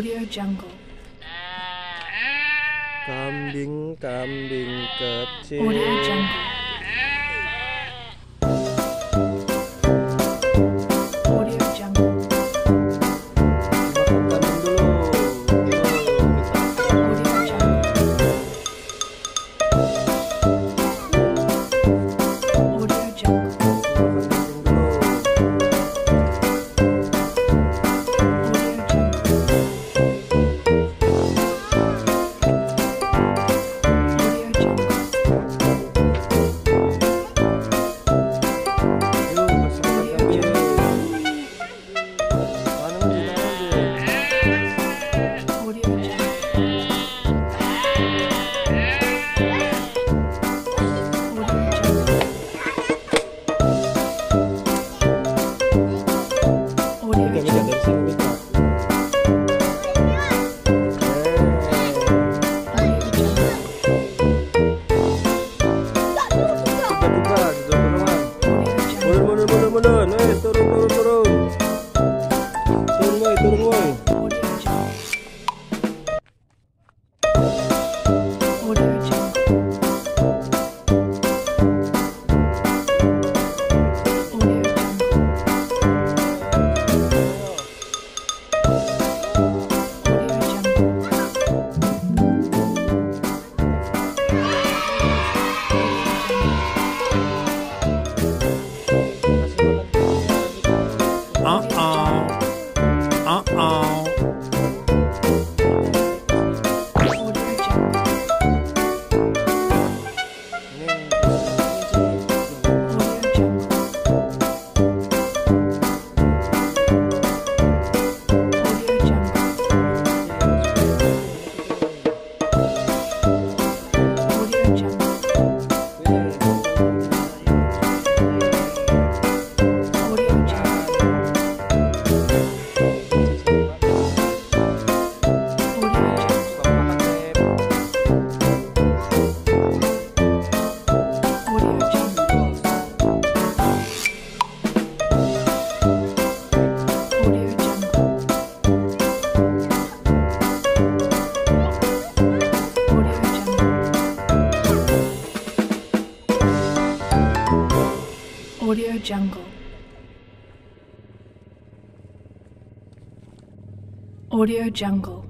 Audio Jungle. Kambing kambing kecil. Audio Jungle. Thank you. Audio Jungle.